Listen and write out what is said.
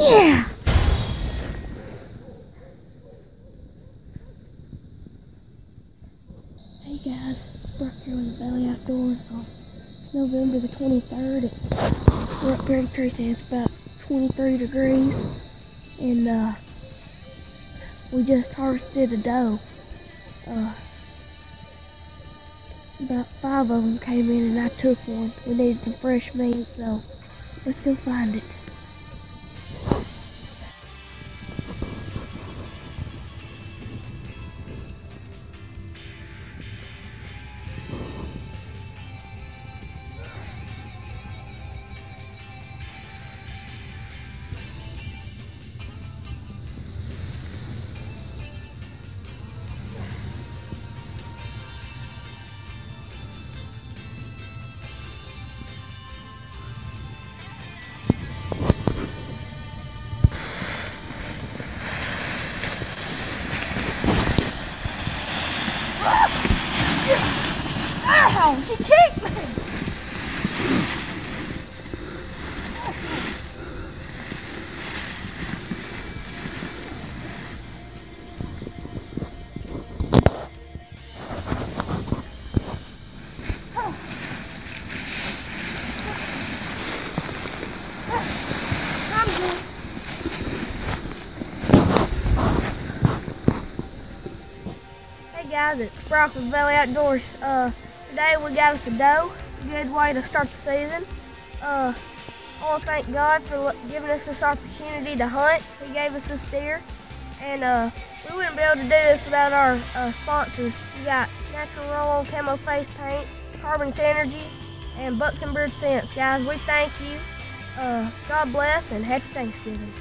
Yeah! Hey guys, it's Brock here with the Valley Outdoors It's November the 23rd. It's, we're up here in It's about 23 degrees. And uh, we just harvested a doe. Uh, about five of them came in and I took one. We needed some fresh meat, so let's go find it. Ow! She kicked me! Hey guys, it's Brock with Valley Outdoors. Uh, today we got us a doe. Good way to start the season. Uh, I want to thank God for giving us this opportunity to hunt. He gave us this deer, and uh, we wouldn't be able to do this without our uh, sponsors. We got Natural Roll Camo Face Paint, Carbon Energy, and Bucks and Bird Scents. Guys, we thank you. Uh, God bless and happy Thanksgiving.